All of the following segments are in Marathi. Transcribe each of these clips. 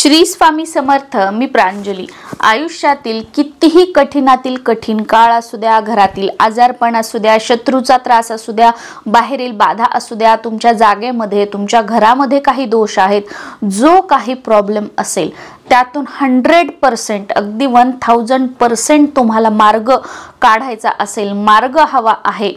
श्री स्वामी समर्थ मी प्रांजली. आयुष्यातील कितीही कठीणातील कठीण काळ असू द्या घरातील आजारपण असू द्या शत्रूचा त्रास असू द्या बाहेरील बाधा असू द्या तुमच्या जागेमध्ये तुमच्या घरामध्ये काही दोष आहेत जो काही प्रॉब्लेम असेल त्यातून हंड्रेड पर्सेंट अगदी वन थाउजंड पर्सेंट तुम्हाला मार्ग काढायचा असेल मार्ग हवा आहे.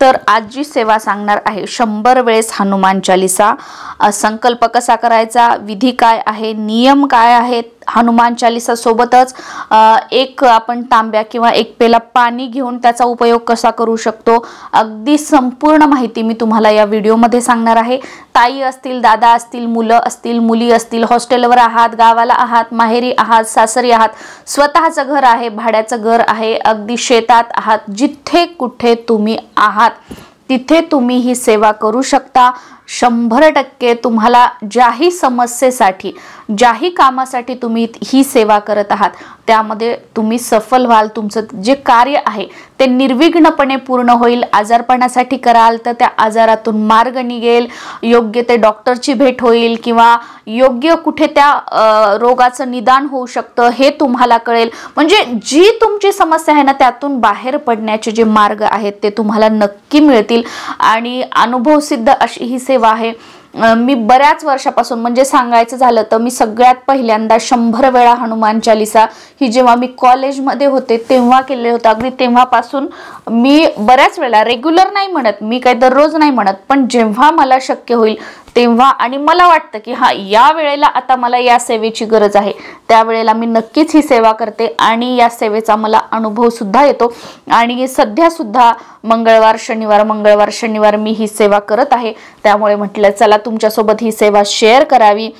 तर आज जी सेवा सांगणार आहे शंभर वेळेस हनुमान चालिसा. संकल्प कसा करायचा? विधी काय आहे? नियम काय आहेत? हनुमान चालिसा सोबतच एक आपण तांब्या किंवा एक पेला पाणी घेऊन त्याचा उपयोग कसा करू शकतो अगदी संपूर्ण माहिती मी तुम्हाला या व्हिडिओमध्ये सांगणार आहे. ताई असतील दादा असतील मुलं असतील मुली असतील हॉस्टेलवर आहात गावाला आहात माहेरी आहात सासरी आहात स्वतःचं घर आहे भाड्याचं घर आहे अगदी शेतात आहात जिथे कुठे तुम्ही आहात तिथे तुम्ही ही सेवा करू शकता. शंभर टक्के तुम्हाला ज्याही समस्येसाठी ज्याही कामासाठी तुम्ही ही सेवा करत आहात त्यामध्ये तुम्ही सफल व्हाल तुमचं जे कार्य आहे ते निर्विघ्नपणे पूर्ण होईल आजारपणासाठी कराल तर त्या आजारातून मार्ग निघेल योग्य ते डॉक्टरची भेट होईल किंवा योग्य कुठे त्या रोगाचं निदान होऊ शकतं हे तुम्हाला कळेल. म्हणजे जी तुमची समस्या आहे ना त्यातून बाहेर पडण्याचे जे मार्ग आहेत ते तुम्हाला नक्की मिळतील. आणि अनुभवसिद्ध अशी ही सेवा सेवा आहे. मी बऱ्याच वर्षापासून म्हणजे सांगायचं झालं तर मी सगळ्यात पहिल्यांदा शंभर वेळा हनुमान चालिसा ही जेव्हा मी कॉलेजमध्ये होते तेव्हा केले होतं. अगदी तेव्हापासून मी बऱ्याच वेळा रेग्युलर नाही म्हणत मी काही दररोज नाही म्हणत पण जेव्हा मला शक्य होईल तेव्हा आणि मला वाटतं की हा या वेळेला आता मला या सेवेची गरज आहे. त्यावेळेला मी नक्कीच ही सेवा करते आणि या सेवेचा मला अनुभव सुद्धा येतो. आणि सध्या सुद्धा मंगळवार शनिवार मंगळवार शनिवार मी ही सेवा करत आहे. त्यामुळे म्हटलं चला तुमच्यासोबत ही सेवा शेअर करावी.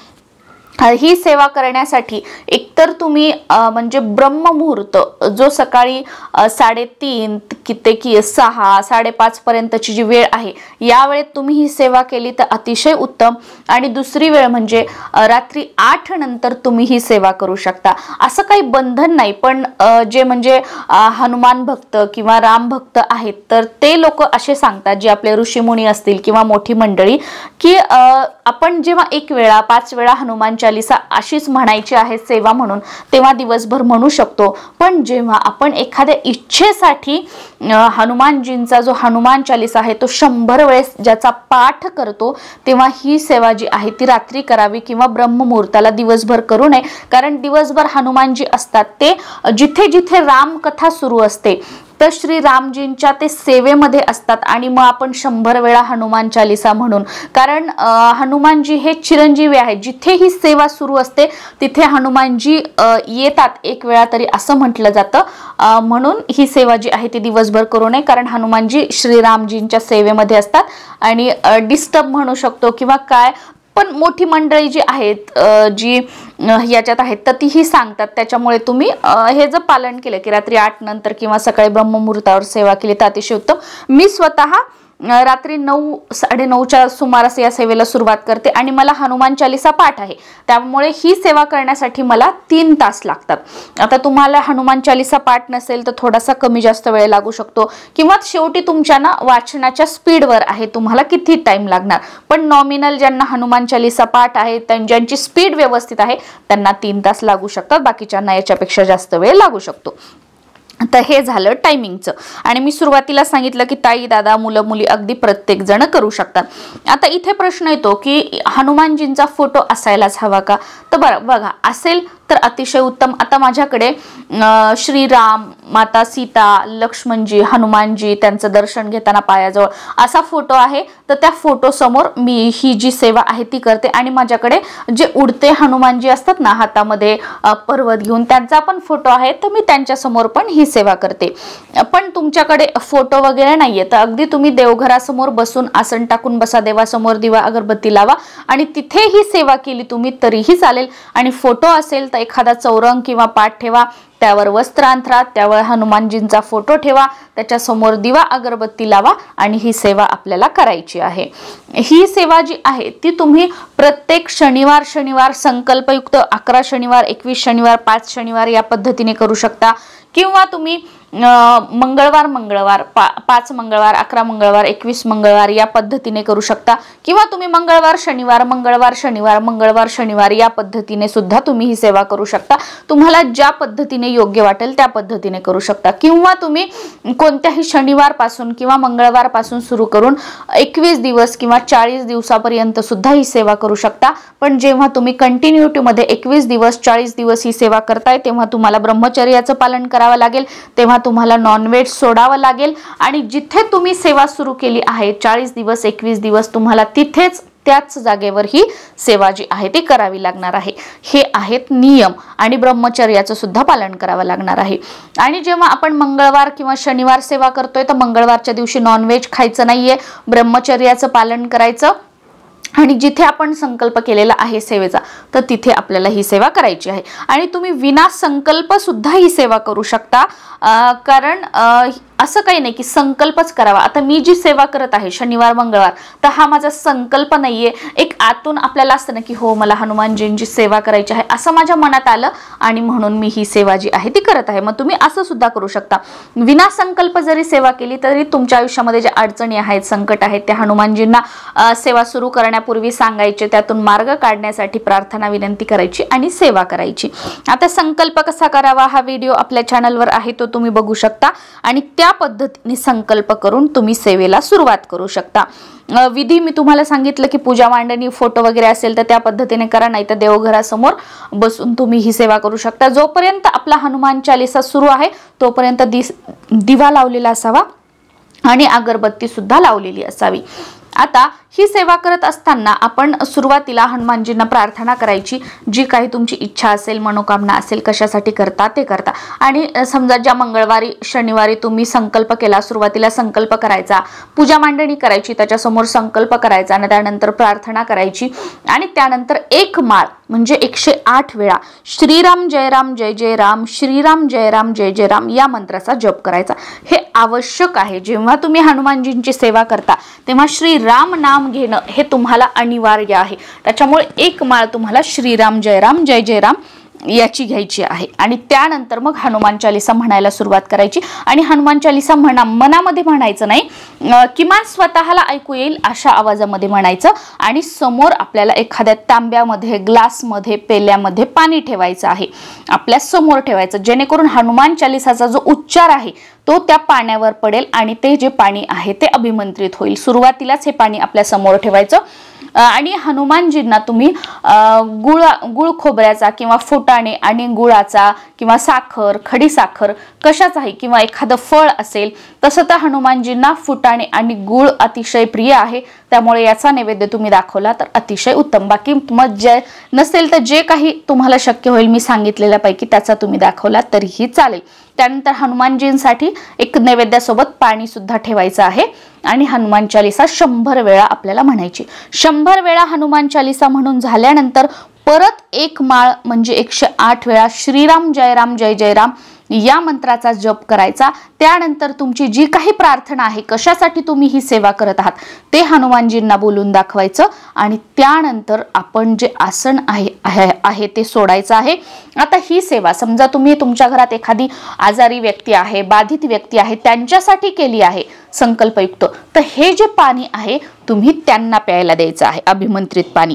ही सेवा करण्यासाठी एकतर तुम्ही म्हणजे ब्रह्ममुहूर्त जो सकाळी साडेतीन कि की सहा साडेपाच पर्यंतची जी वेळ आहे या वेळेत तुम्ही ही सेवा केली तर अतिशय उत्तम. आणि दुसरी वेळ म्हणजे रात्री आठ नंतर तुम्ही ही सेवा करू शकता. असं काही बंधन नाही पण जे म्हणजे हनुमान भक्त किंवा राम भक्त आहेत तर ते लोक असे सांगतात जे आपले ऋषीमुनी असतील किंवा मोठी मंडळी की आपण जेव्हा एक वेळा पाच वेळा हनुमान चालिसा अशीच म्हणायची आहे सेवा म्हणून. तेव्हा दिवसभर म्हणू शकतो. पण जेव्हा आपण एखाद्या इच्छेसाठी हनुमानजींचा जो हनुमान चालिसा आहे तो शंभर वेळेस ज्याचा पाठ करतो तेव्हा ही सेवा जी आहे ती रात्री करावी किंवा ब्रह्ममुहूर्ताला दिवसभर करू नये. कारण दिवसभर हनुमानजी असतात. ते जिथे जिथे रामकथा सुरू असते तर श्री रामजींच्या ते सेवेमध्ये असतात आणि मग आपण शंभर वेळा हनुमान चालिसा म्हणून. कारण हनुमानजी हे चिरंजीवी आहेत. जिथे ही सेवा सुरू असते तिथे हनुमानजी येतात एक वेळा तरी असं म्हटलं जातं. म्हणून ही सेवा जी आहे ती दिवसभर करू नये. कारण हनुमानजी श्रीरामजींच्या सेवेमध्ये असतात. आणि डिस्टर्ब म्हणू शकतो किंवा काय पण मोठी मंडळी जी आहेत जी याच्यात आहेत तर तीही सांगतात. त्याच्यामुळे तुम्ही हे जर पालन केलं की रात्री आठ नंतर किंवा सकाळी ब्रह्ममुहूर्तावर सेवा केली तर अतिशय उत्तम. मी स्वतः रात्री नऊ साडेनऊच्या सुमारास या सेवेला सुरुवात करते आणि मला हनुमान चालिसा पाठ आहे. त्यामुळे ही सेवा करण्यासाठी मला तीन तास लागतात. आता तुम्हाला हनुमान चालिसा पाठ नसेल तर थोडासा कमी जास्त वेळ लागू शकतो किंवा शेवटी तुमच्या ना वाचनाच्या स्पीडवर आहे तुम्हाला किती टाइम लागणार? पण नॉमिनल ज्यांना हनुमान चालिसा पाठ आहे ज्यांची स्पीड व्यवस्थित आहे त्यांना तीन तास लागू शकतात बाकीच्यांना याच्यापेक्षा जास्त वेळ लागू शकतो. तर हे झालं टायमिंगचं आणि मी सुरुवातीला सांगितलं की ताई दादा मुलं मुली अगदी प्रत्येक जण करू शकतात. आता इथे प्रश्न येतो की हनुमानजींचा फोटो असायलाच हवा का? तर बरं बघा असेल तर अतिशय उत्तम. आता माझ्याकडे श्रीराम माता सीता लक्ष्मणजी हनुमानजी त्यांचं दर्शन घेताना पायाजवळ असा फोटो आहे. तर त्या फोटो समोर मी ही जी सेवा आहे ती करते. आणि माझ्याकडे जे उडते हनुमानजी असतात ना हातामध्ये पर्वत घेऊन त्यांचा पण फोटो आहे. तर मी त्यांच्यासमोर पण ही सेवा करते. पण तुमच्याकडे फोटो वगैरे नाहीये. तर अगदी तुम्ही देवघरासमोर बसून आसन टाकून बसा देवासमोर दिवा अगरबत्ती लावा आणि तिथे ही सेवा केली तुम्ही तरीही चालेल. आणि फोटो असेल तर एखादा चौरंग किंवा पाठ ठेवा त्यावर वस्त्र अंथरा त्यावर हनुमानजींचा फोटो ठेवा त्याच्यासमोर दिवा अगरबत्ती लावा आणि ही सेवा आपल्याला करायची आहे. ही सेवा जी आहे ती तुम्ही प्रत्येक शनिवार शनिवार संकल्पयुक्त अकरा शनिवार एकवीस शनिवार पाच शनिवार या पद्धतीने करू शकता किंवा तुम्ही मंगळवार मंगळवार पा पाच मंगळवार अकरा मंगळवार एकवीस मंगळवार या पद्धतीने करू शकता. किंवा तुम्ही मंगळवार शनिवार मंगळवार शनिवार मंगळवार शनिवार या पद्धतीने सुद्धा तुम्ही ही सेवा करू शकता. तुम्हाला ज्या पद्धतीने योग्य वाटेल त्या पद्धतीने करू शकता. किंवा तुम्ही कोणत्याही शनिवारपासून किंवा मंगळवारपासून सुरू करून एकवीस दिवस किंवा चाळीस दिवसापर्यंत सुद्धा ही सेवा करू शकता. पण जेव्हा तुम्ही कंटिन्युटीमध्ये एकवीस दिवस चाळीस दिवस ही सेवा करताय तेव्हा तुम्हाला ब्रह्मचर्याचं पालन करावं लागेल. तेव्हा तुम्हाला नॉनव्हेज सोडावं लागेल. आणि जिथे तुम्ही सेवा सुरू केली आहे चाळीस दिवस एकवीस दिवस तुम्हाला तिथेच त्याच जागेवर ही सेवा जी आहे ती करावी लागणार आहे. हे आहेत नियम आणि ब्रह्मचर्याचं सुद्धा पालन करावं लागणार आहे. आणि जेव्हा आपण मंगळवार किंवा शनिवार सेवा करतोय तर मंगळवारच्या दिवशी नॉनव्हेज खायचं नाहीये. ब्रह्मचर्याचं पालन करायचं. आणि जिथे आपण संकल्प केलेला आहे सेवेचा तर तिथे आपल्याला ही सेवा करायची आहे. आणि तुम्ही विना संकल्प सुद्धा ही सेवा करू शकता. कारण असं काही नाही की संकल्पच करावा. आता मी जी सेवा करत आहे शनिवार मंगळवार तर हा माझा संकल्प नाहीये. एक आतून आपल्याला असतं ना की हो मला हनुमानजींची सेवा करायची आहे असं माझ्या मनात आलं आणि म्हणून मी ही सेवा जी आहे ती करत आहे. मग तुम्ही असं सुद्धा करू शकता. विना संकल्प जरी सेवा केली तरी तुमच्या आयुष्यामध्ये ज्या अडचणी आहेत संकट आहेत त्या हनुमानजींना सेवा सुरू करण्या करण्यापूर्वी सांगायचे त्यातून मार्ग काढण्यासाठी प्रार्थना विनंती करायची आणि सेवा करायची. आता संकल्प कसा करावा हा व्हिडिओ आपल्या चॅनलवर आहे तो तुम्ही बघू शकता. आणि त्या पद्धतीने संकल्प करून तुम्ही सेवेला सुरुवात करू शकता. विधी मी तुम्हाला सांगितलं की पूजा मांडणी फोटो वगैरे असेल तर त्या पद्धतीने करा नाही तर देवघरासमोर बसून तुम्ही ही सेवा करू शकता. जोपर्यंत आपला हनुमान चालिसा सुरू आहे तोपर्यंत दिवा लावलेला असावा आणि अगरबत्ती सुद्धा लावलेली असावी. आता ही सेवा करत असताना आपण सुरुवातीला हनुमानजींना प्रार्थना करायची. जी काही तुमची इच्छा असेल मनोकामना असेल कशासाठी करता ते करता. आणि समजा ज्या मंगळवारी शनिवारी तुम्ही संकल्प केला सुरुवातीला संकल्प करायचा पूजा मांडणी करायची त्याच्यासमोर संकल्प करायचा आणि त्यानंतर प्रार्थना करायची. आणि त्यानंतर एक माळ म्हणजे एकशे आठ वेळा श्रीराम जयराम जय जय राम श्रीराम जयराम जय जय राम या मंत्राचा जप करायचा. हे आवश्यक आहे. जेव्हा तुम्ही हनुमानजींची सेवा करता तेव्हा श्रीराम नाम घेणं हे तुम्हाला अनिवार्य आहे. त्याच्यामुळे एक माळ तुम्हाला श्रीराम जयराम जय जयराम याची घ्यायची आहे. आणि त्यानंतर मग हनुमान चालिसा म्हणायला सुरुवात करायची. आणि हनुमान चालिसा म्हणा मनामध्ये म्हणायचं नाही. किमान स्वतःला ऐकू येईल अशा आवाजामध्ये म्हणायचं. आणि समोर आपल्याला एखाद्या तांब्यामध्ये ग्लासमध्ये पेल्यामध्ये पाणी ठेवायचं आहे. आपल्यासमोर ठेवायचं. जेणेकरून हनुमान चालिसाचा जो उच्चार आहे तो त्या पाण्यावर पडेल आणि ते जे पाणी आहे ते अभिमंत्रित होईल. सुरुवातीलाच हे पाणी आपल्यासमोर ठेवायचं. आणि हनुमानजींना तुम्ही गुळ गुळ खोबऱ्याचा किंवा फुटाणे आणि गुळाचा किंवा साखर खडी साखर कशाचाही किंवा एखादं फळ असेल तसं तर हनुमानजींना फुटाणे आणि गुळ अतिशय प्रिय आहे. त्यामुळे याचा नैवेद्य तुम्ही दाखवला तर अतिशय उत्तम. बाकी मत जे नसेल तर जे काही तुम्हाला शक्य होईल मी सांगितलेल्यापैकी त्याचा तुम्ही दाखवला तरीही चालेल. त्यानंतर हनुमानजींसाठी एक नैवेद्यासोबत पाणी सुद्धा ठेवायचं आहे आणि हनुमान चालिसा शंभर वेळा आपल्याला म्हणायची. शंभर वेळा हनुमान चालिसा म्हणून झाल्यानंतर परत एक माळ म्हणजे एकशे आठ वेळा श्रीराम जयराम जय जयराम या मंत्राचा जप करायचा. त्यानंतर तुमची जी काही प्रार्थना आहे कशासाठी तुम्ही ही सेवा करत आहात ते हनुमानजींना बोलून दाखवायचं आणि त्यानंतर आपण जे आसन आहे आहे ते सोडायचं आहे. आता ही सेवा समजा तुम्ही तुमच्या घरात एखादी आजारी व्यक्ती आहे बाधित व्यक्ती आहे त्यांच्यासाठी केली आहे संकल्पयुक्त तर हे जे पाणी आहे तुम्ही त्यांना प्यायला द्यायचं आहे अभिमंत्रित पाणी.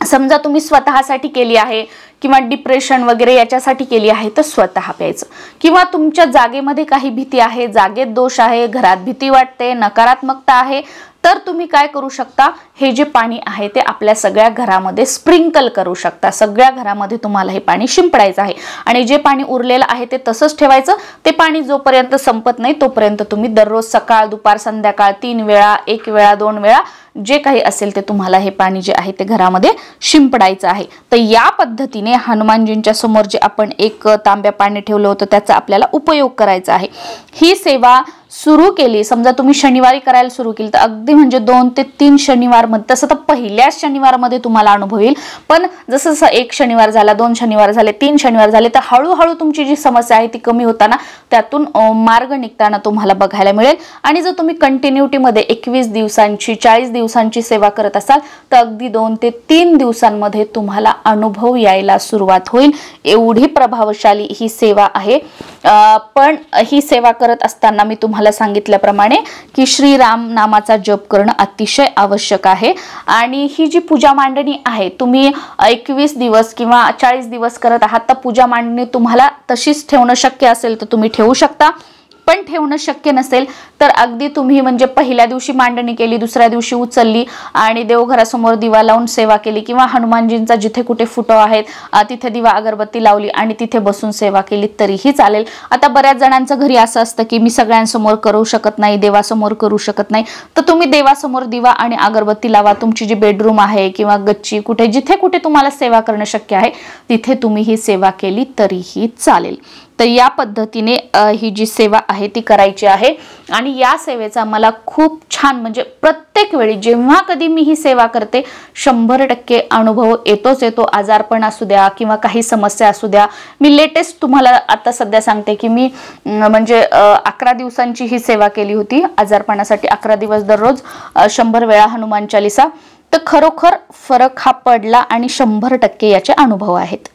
समजा तुम्ही स्वतःसाठी केली आहे किंवा डिप्रेशन वगैरे याच्यासाठी केली आहे तर स्वतः प्यायचं. किंवा तुमच्या जागेमध्ये काही भीती आहे जागेत दोष आहे घरात भीती वाटते नकारात्मकता आहे तर तुम्ही काय करू शकता? हे जे पाणी आहे ते आपल्या सगळ्या घरामध्ये स्प्रिंकल करू शकता. सगळ्या घरामध्ये तुम्हाला हे पाणी शिंपडायचं आहे. आणि जे पाणी उरलेलं आहे ते तसंच ठेवायचं. ते पाणी जोपर्यंत संपत नाही तोपर्यंत तुम्ही दररोज सकाळ दुपार संध्याकाळ तीन वेळा एक वेळा दोन वेळा जे काही असेल ते तुम्हाला हे पाणी जे आहे ते घरामध्ये शिंपडायचं आहे. तर या पद्धतीने हनुमानजींच्या समोर जे आपण एक तांब्या पाणी ठेवलं होतं त्याचा आपल्याला उपयोग करायचा आहे. ही सेवा सुरू केली. समजा तुम्ही शनिवारी करायला सुरू केली तर अगदी म्हणजे दोन ते तीन शनिवार शनिवारमध्ये तसं तर पहिल्याच शनिवारमध्ये तुम्हाला अनुभव येईल. पण जसं जसं एक शनिवार झाला दोन शनिवार झाले तीन शनिवार झाले तर हळूहळू तुमची जी समस्या आहे ती कमी होताना त्यातून मार्ग निघताना तुम्हाला बघायला मिळेल. आणि जर तुम्ही कंटिन्युटीमध्ये एकवीस दिवसांची चाळीस दिवसांची सेवा करत असाल तर अगदी दोन ते तीन दिवसांमध्ये तुम्हाला अनुभव यायला सुरुवात होईल. एवढी प्रभावशाली ही सेवा आहे. पण ही सेवा करत असताना मी तुम्हाला सांगितल्याप्रमाणे की श्रीराम नामाचा जप करणं अतिशय आवश्यक आहे. आहे. आणि ही जी पूजा मांडणी आहे तुम्ही एकवीस दिवस किंवा चाळीस दिवस करत आहात तर पूजा मांडणी तुम्हाला तशीच ठेवणं शक्य असेल तर तुम्ही ठेवू शकता. पण ठेवणं शक्य नसेल तर अगदी तुम्ही म्हणजे पहिल्या दिवशी मांडणी केली दुसऱ्या दिवशी उचलली आणि देवघरासमोर दिवा लावून सेवा केली किंवा हनुमानजींचा जिथे कुठे फुटो आहेत तिथे दिवा अगरबत्ती लावली आणि तिथे बसून सेवा केली तरीही चालेल. आता बऱ्याच जणांचं घरी असं असतं की मी सगळ्यांसमोर करू शकत नाही देवासमोर करू शकत नाही. तर तुम्ही देवासमोर दिवा आणि अगरबत्ती लावा तुमची जी बेडरूम आहे किंवा गच्ची कुठे जिथे कुठे तुम्हाला सेवा करणं शक्य आहे तिथे तुम्ही ही सेवा केली तरीही चालेल. तर या पद्धतीने ही जी सेवा आहे ती करायची आहे. आणि या सेवेचा मला खूप छान म्हणजे प्रत्येक वेळी जेव्हा कधी मी ही सेवा करते शंभर टक्के अनुभव येतोच येतो. आजारपण असू द्या किंवा काही समस्या असू द्या. मी लेटेस्ट तुम्हाला आता सध्या सांगते की मी म्हणजे अकरा दिवसांची ही सेवा केली होती. आजारपणासाठी अकरा दिवस दररोज शंभर वेळा हनुमान चालिसा. तर खरोखर फरक हा पडला आणि शंभर टक्के याचे अनुभव आहेत.